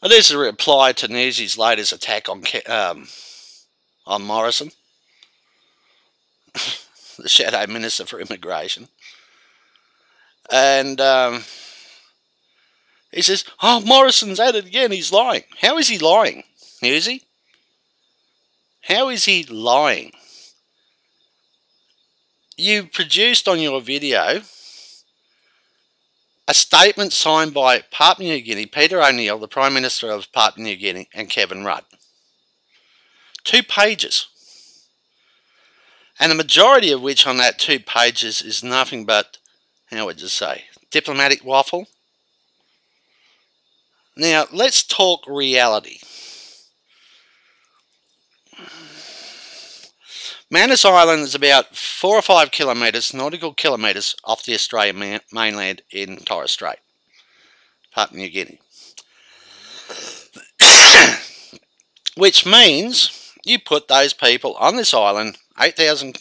Well, this is a reply to Newsy's latest attack on um, on Morrison, the shadow minister for immigration, and um, he says, "Oh, Morrison's at it again. He's lying. How is he lying, Newsy? How is he lying? You produced on your video." A statement signed by Papua New Guinea, Peter O'Neill, the Prime Minister of Papua New Guinea, and Kevin Rudd. Two pages. And the majority of which on that two pages is nothing but, how would you say, diplomatic waffle. Now, let's talk reality. Manus Island is about four or five kilometres, nautical kilometres, off the Australian mainland in Torres Strait, Papua New Guinea. Which means you put those people on this island, 8,000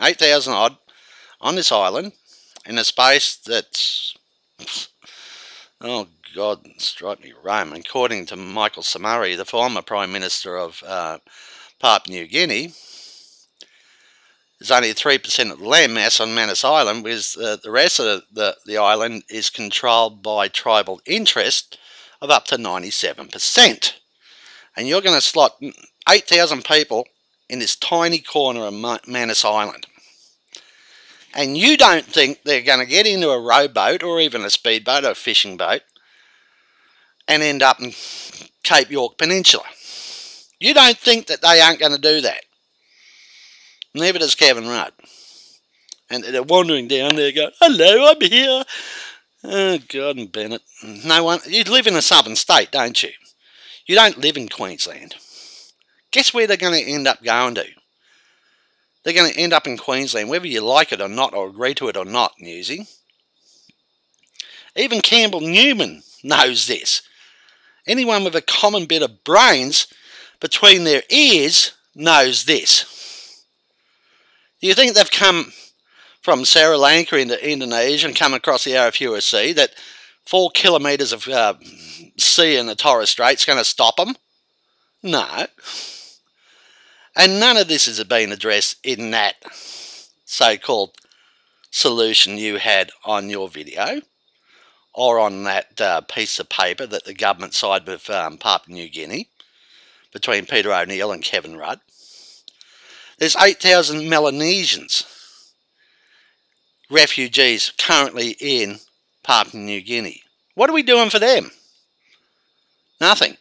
8, odd, on this island, in a space that's, oh God, strike me Rome. According to Michael Somare, the former Prime Minister of uh, Papua New Guinea, there's only 3% of the land mass on Manus Island, whereas uh, the rest of the, the island is controlled by tribal interest of up to 97%. And you're going to slot 8,000 people in this tiny corner of Manus Island. And you don't think they're going to get into a rowboat or even a speedboat or a fishing boat and end up in Cape York Peninsula. You don't think that they aren't going to do that. Neither does Kevin Rudd. And they're wandering down there going, hello, I'm here. Oh, God and Bennett. No one, you live in a southern state, don't you? You don't live in Queensland. Guess where they're going to end up going to? They're going to end up in Queensland, whether you like it or not, or agree to it or not, Newsy. Even Campbell Newman knows this. Anyone with a common bit of brains between their ears knows this. You think they've come from Sri Lanka into Indonesia and come across the Sea that four kilometres of uh, sea in the Torres Strait is going to stop them? No. And none of this has been addressed in that so-called solution you had on your video or on that uh, piece of paper that the government signed with um, Papua New Guinea between Peter O'Neill and Kevin Rudd. There's 8,000 Melanesians, refugees currently in Papua New Guinea. What are we doing for them? Nothing.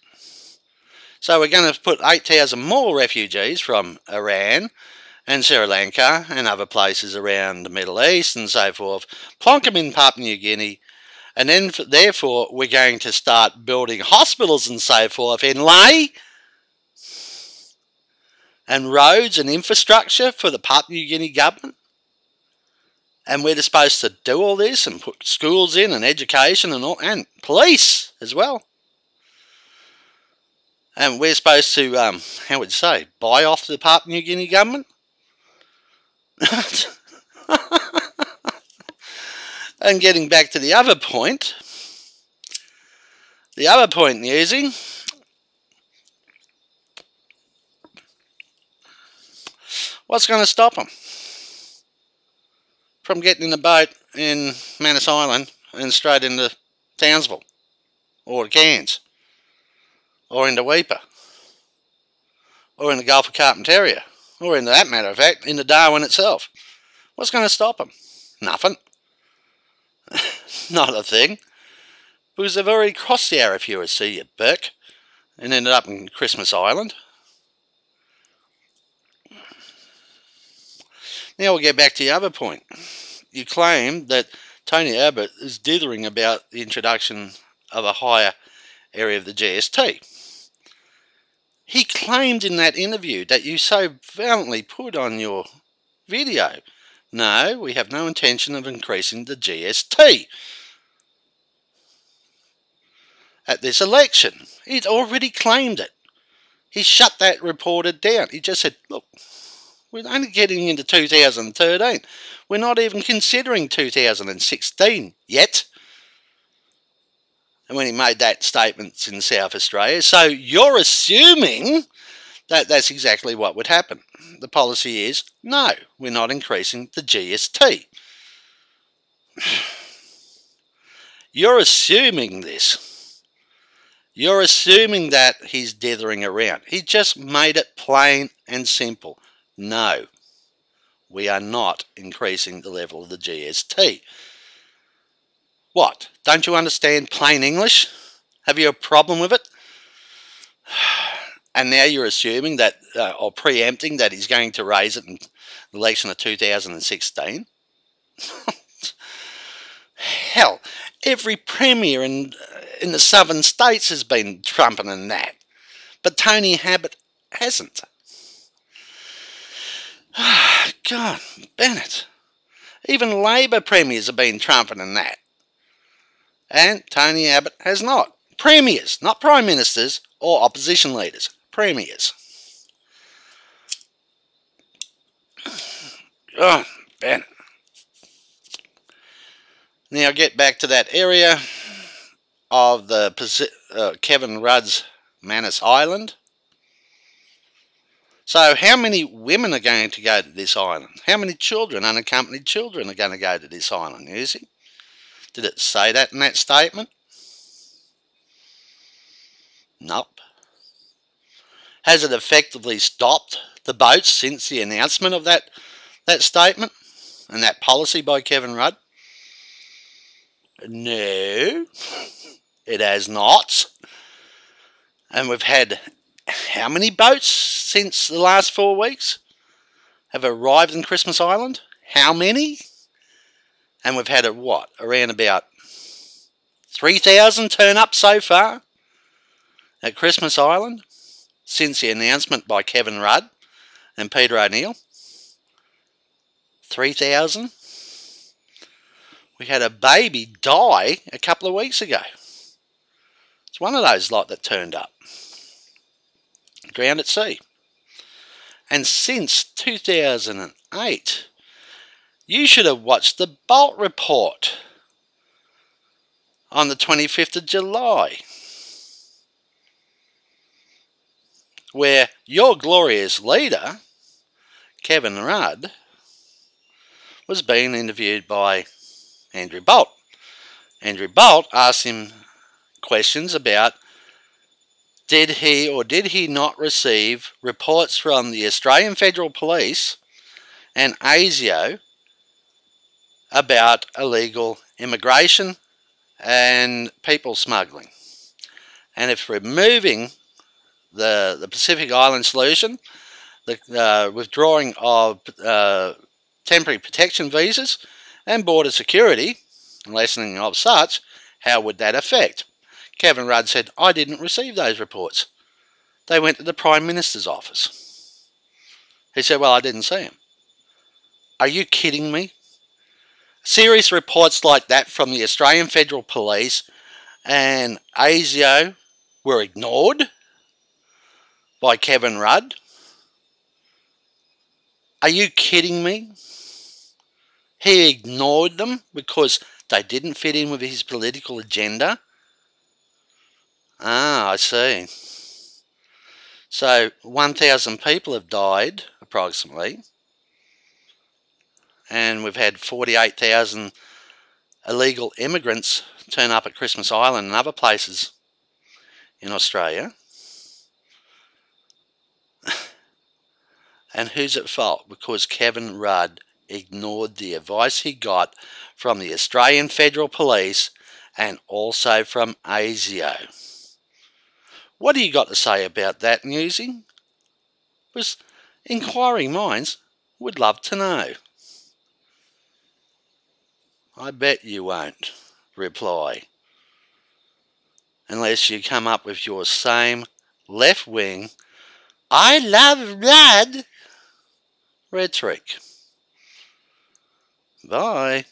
So we're going to put 8,000 more refugees from Iran and Sri Lanka and other places around the Middle East and so forth, plonk them in Papua New Guinea, and then therefore we're going to start building hospitals and so forth in Lae and roads and infrastructure for the Papua New Guinea government. And we're supposed to do all this and put schools in and education and all, and police as well. And we're supposed to, um, how would you say, buy off the Papua New Guinea government? and getting back to the other point, the other point, using What's going to stop them from getting in a boat in Manus Island and straight into Townsville or Cairns or into Weipa or in the Gulf of Carpentaria or in that matter of fact into Darwin itself? What's going to stop them? Nothing. Not a thing. Because they've already crossed the Arafura Sea, you Burke, and ended up in Christmas Island. Now we'll get back to the other point. You claim that Tony Abbott is dithering about the introduction of a higher area of the GST. He claimed in that interview that you so valiantly put on your video, no, we have no intention of increasing the GST at this election. He'd already claimed it. He shut that reporter down. He just said, look, we're only getting into 2013. We're not even considering 2016 yet. and when he made that statement in South Australia. So you're assuming that that's exactly what would happen. The policy is no, we're not increasing the GST. You're assuming this. You're assuming that he's dithering around. He just made it plain and simple. No, we are not increasing the level of the GST. What? Don't you understand plain English? Have you a problem with it? And now you're assuming that, uh, or preempting that he's going to raise it in the election of 2016? Hell, every premier in, in the southern states has been trumpeting that. But Tony Abbott hasn't. God, Bennett. Even Labor premiers have been trumpeting that and Tony Abbott has not. Premiers, not prime ministers or opposition leaders. Premiers. Oh, Ben. Now get back to that area of the uh, Kevin Rudd's Manus Island. So how many women are going to go to this island? How many children, unaccompanied children, are going to go to this island, you see? Did it say that in that statement? Nope. Has it effectively stopped the boats since the announcement of that, that statement and that policy by Kevin Rudd? No, it has not. And we've had how many boats since the last four weeks have arrived in Christmas Island? How many? and we've had a what around about 3,000 turn up so far at Christmas Island since the announcement by Kevin Rudd and Peter O'Neill. 3,000. We had a baby die a couple of weeks ago. It's one of those lot that turned up. Ground at sea. And since 2008, you should have watched the Bolt report on the 25th of July, where your glorious leader, Kevin Rudd, was being interviewed by Andrew Bolt. Andrew Bolt asked him questions about did he or did he not receive reports from the Australian Federal Police and ASIO about illegal immigration and people smuggling. And if removing the, the Pacific Island solution, the uh, withdrawing of uh, temporary protection visas and border security, and lessening of such, how would that affect? Kevin Rudd said, I didn't receive those reports. They went to the Prime Minister's office. He said, Well, I didn't see them. Are you kidding me? Serious reports like that from the Australian Federal Police and ASIO were ignored by Kevin Rudd. Are you kidding me? He ignored them because they didn't fit in with his political agenda. Ah, I see. So 1,000 people have died, approximately and we've had 48,000 illegal immigrants turn up at Christmas Island and other places in Australia. and who's at fault? Because Kevin Rudd ignored the advice he got from the Australian Federal Police and also from ASIO. What do you got to say about that, Newsy? Because inquiring minds would love to know. I bet you won't reply. Unless you come up with your same left wing, I love blood rhetoric. Bye.